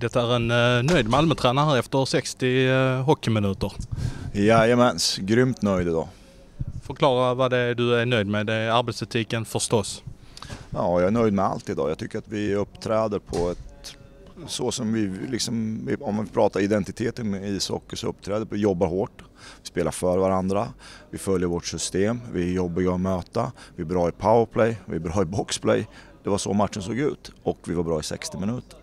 Det är en eh, nöjd Malmötränare här efter 60 eh, hockeyminuter. Jajamens, grymt nöjd idag. Förklara vad det är du är nöjd med. Det är arbetsetiken förstås. Ja, jag är nöjd med allt idag. Jag tycker att vi uppträder på ett så som vi liksom, om vi pratar identiteten med ishockey så uppträder vi, jobbar hårt, vi spelar för varandra, vi följer vårt system, vi är jobbiga att möta, vi är bra i powerplay, vi är bra i boxplay. Det var så matchen såg ut och vi var bra i 60 minuter.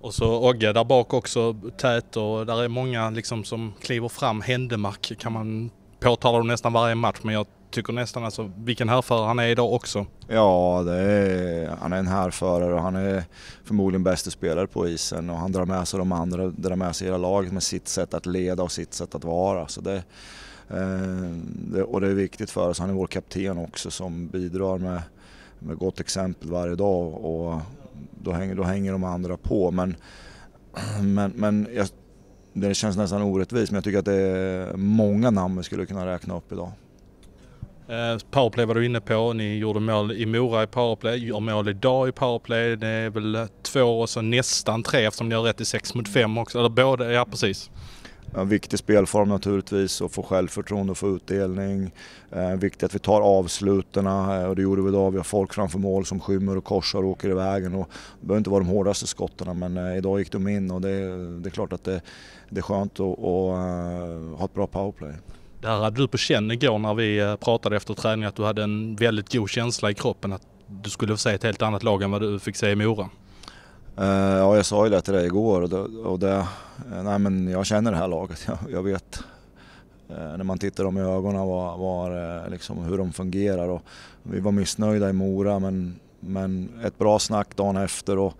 Och så Ogge där bak också tät och där är många liksom som kliver fram. Händemark kan man påtala dem nästan varje match men jag tycker nästan alltså vilken härförare han är idag också. Ja, är, han är en härförare och han är förmodligen bästa spelare på isen och han drar med sig de andra, drar med sig hela laget med sitt sätt att leda och sitt sätt att vara. Så det, eh, det, och det är viktigt för oss. Han är vår kapten också som bidrar med, med gott exempel varje dag och då hänger, då hänger de andra på. Men, men, men jag, det känns nästan orättvist men jag tycker att det är många namn vi skulle kunna räkna upp idag. Eh, powerplay var du inne på. Ni gjorde mål i Mora i powerplay, gör mål idag i powerplay. Det är väl två och så nästan tre eftersom ni har rätt i sex mot fem också. Eller båda, ja precis. En viktig spelform naturligtvis och få självförtroende och få utdelning. Eh, viktigt att vi tar avslutarna eh, och det gjorde vi idag. Vi har folk framför mål som skymmer och korsar och åker i vägen. Och det behöver inte vara de hårdaste skotten men eh, idag gick de in och det, det är klart att det, det är skönt att, uh, ha ett bra powerplay. Det här hade du på känn igår när vi eh, pratade efter träningen att du hade en väldigt god känsla i kroppen att du skulle få se ett helt annat lag än vad du fick se i Mora. Eh, ja, jag sa ju det till dig igår och det, och det eh, nej, men jag känner det här laget. Jag, jag vet eh, när man tittar dem i ögonen var, var liksom hur de fungerar. Och vi var missnöjda i Mora men, men ett bra snack dagen efter och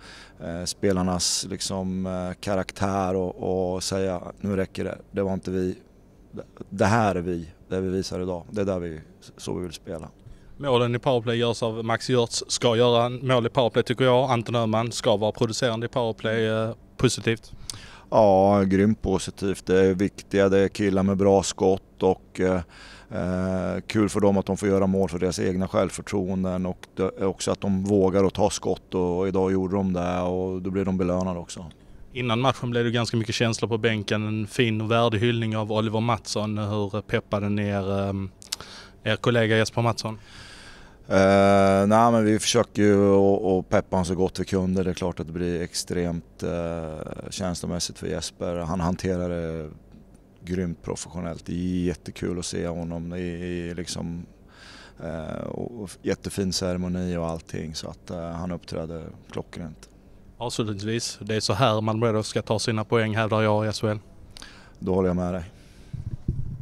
spelarnas liksom, karaktär och, och säga nu räcker det. Det var inte vi. Det här är vi, det vi visar idag. Det är där vi, så vi vill spela. Målen i powerplay görs av Max Görtz. Ska göra mål i powerplay tycker jag. Anton Öhman ska vara producerande i powerplay. Eh, positivt? Ja, grymt positivt. Det är viktiga, det är killar med bra skott och eh, eh, kul för dem att de får göra mål för deras egna självförtroenden och också att de vågar att ta skott och idag gjorde de det och då blir de belönade också. Innan matchen blev det ganska mycket känslor på bänken. En fin och värdig hyllning av Oliver Mattsson. Hur peppade ni er, eh, er kollega Jesper Mattsson? Uh, nej men vi försöker ju att peppa honom så gott vi kunde. Det är klart att det blir extremt uh, känslomässigt för Jesper. Han hanterar det grymt professionellt. Det är jättekul att se honom. Det är liksom uh, och jättefin ceremoni och allting så att uh, han uppträder klockrent. Avslutningsvis, det är så här man ska ta sina poäng hävdar jag i SHL. Då håller jag med dig.